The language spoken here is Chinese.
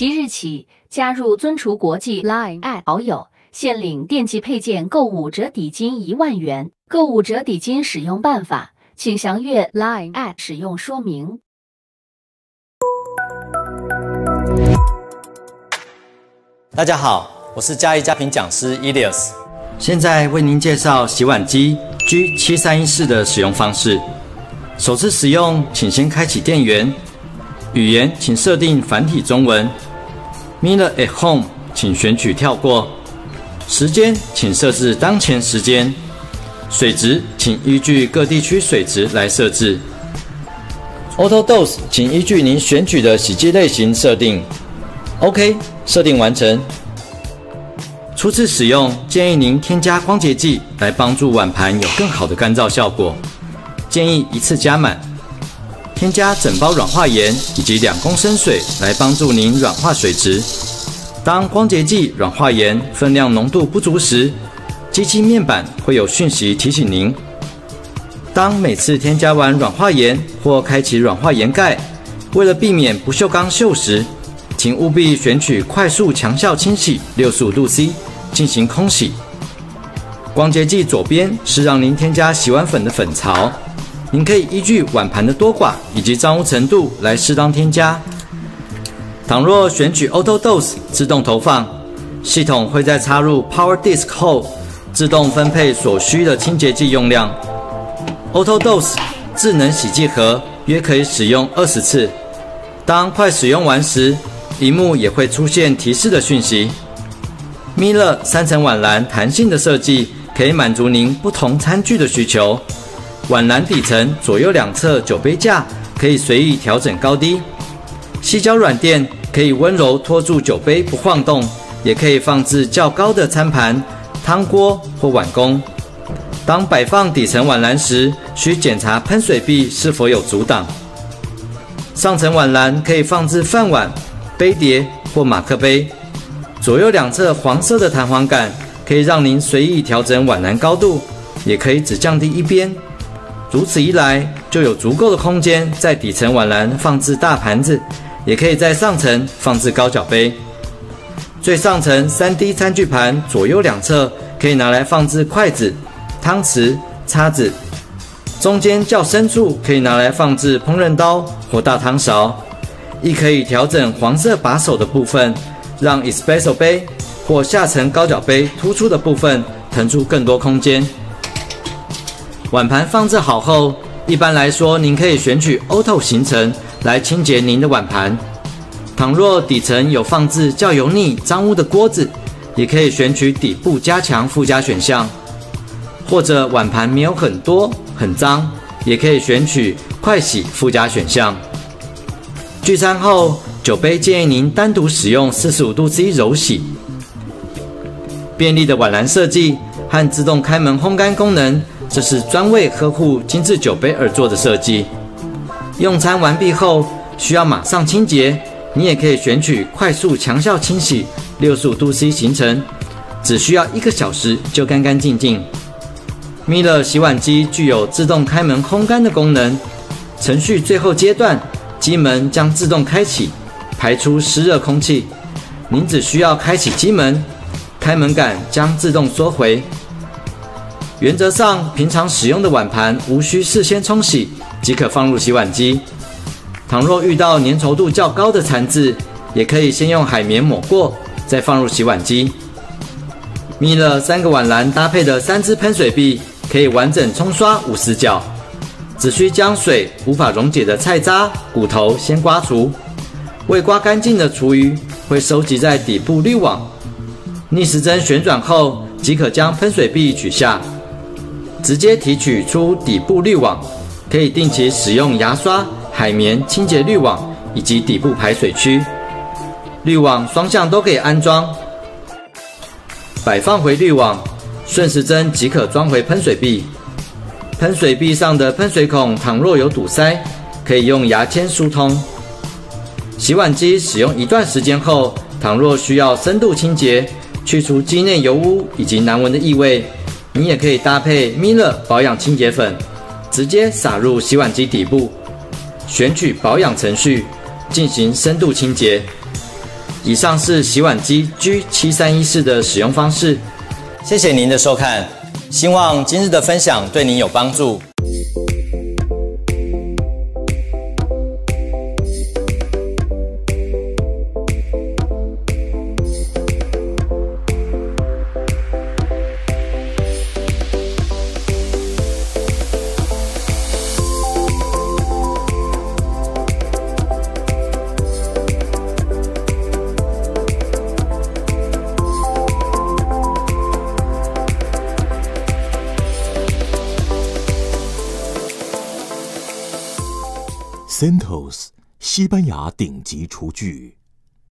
即日起加入尊厨国际 Line 好友，现领电器配件购物折抵金一万元。购物折抵金使用办法，请详阅 Line 使用说明。大家好，我是嘉义家品讲师 Elias，现在为您介绍洗碗机 G 七三一四的使用方式。首次使用，请先开启电源。语言请设定繁体中文。Miller at home，请选取跳过。时间请设置当前时间。水质请依据各地区水质来设置。Auto Dose，请依据您选取的洗剂类型设定。OK，设定完成。初次使用，建议您添加光洁剂来帮助碗盘有更好的干燥效果。建议一次加满。添加整包软化盐以及两公升水来帮助您软化水质。当光洁剂、软化盐分量浓度不足时，机器面板会有讯息提醒您。当每次添加完软化盐或开启软化盐盖，为了避免不锈钢锈蚀。请务必选取快速强效清洗六十五度 C 进行空洗。光洁剂左边是让您添加洗碗粉的粉槽，您可以依据碗盘的多寡以及脏污程度来适当添加。倘若选取 Auto Dose 自动投放，系统会在插入 Power Disc 后自动分配所需的清洁剂用量。Auto Dose 智能洗剂盒约可以使用二十次。当快使用完时，荧幕也会出现提示的讯息。米勒三层碗篮弹性的设计，可以满足您不同餐具的需求。碗篮底层左右两侧酒杯架可以随意调整高低。细胶软垫可以温柔托住酒杯不晃动，也可以放置较高的餐盘、汤锅或碗弓。当摆放底层碗篮时，需检查喷水壁是否有阻挡。上层碗篮可以放置饭碗。杯碟或马克杯，左右两侧黄色的弹簧杆可以让您随意调整碗篮高度，也可以只降低一边。如此一来，就有足够的空间在底层碗篮放置大盘子，也可以在上层放置高脚杯。最上层三 D 餐具盘左右两侧可以拿来放置筷子、汤匙、叉子，中间较深处可以拿来放置烹饪刀或大汤勺。亦可以调整黄色把手的部分，让 espresso 杯或下层高脚杯突出的部分腾出更多空间。碗盘放置好后，一般来说，您可以选取 auto 行程来清洁您的碗盘。倘若底层有放置较油腻、脏污的锅子，也可以选取底部加强附加选项。或者碗盘没有很多、很脏，也可以选取快洗附加选项。聚餐后，酒杯建议您单独使用四十五度 C 柔洗。便利的碗篮设计和自动开门烘干功能，这是专为呵护精致酒杯而做的设计。用餐完毕后需要马上清洁，你也可以选取快速强效清洗六十五度 C 行程，只需要一个小时就干干净净。米勒洗碗机具有自动开门烘干的功能，程序最后阶段。机门将自动开启，排出湿热空气。您只需要开启机门，开门杆将自动缩回。原则上，平常使用的碗盘无需事先冲洗即可放入洗碗机。倘若遇到粘稠度较高的残渍，也可以先用海绵抹过，再放入洗碗机。米勒三个碗篮搭配的三支喷水臂，可以完整冲刷五十角。只需将水无法溶解的菜渣、骨头先刮除，未刮干净的厨余会收集在底部滤网。逆时针旋转后，即可将喷水臂取下，直接提取出底部滤网。可以定期使用牙刷、海绵清洁滤网以及底部排水区。滤网双向都可以安装，摆放回滤网，顺时针即可装回喷水臂。喷水壁上的喷水孔倘若有堵塞，可以用牙签疏通。洗碗机使用一段时间后，倘若需要深度清洁，去除机内油污以及难闻的异味，你也可以搭配米勒保养清洁粉，直接撒入洗碗机底部，选取保养程序进行深度清洁。以上是洗碗机 G 七三一四的使用方式。谢谢您的收看，希望今日的分享对您有帮助。Centos 西班牙顶级厨具。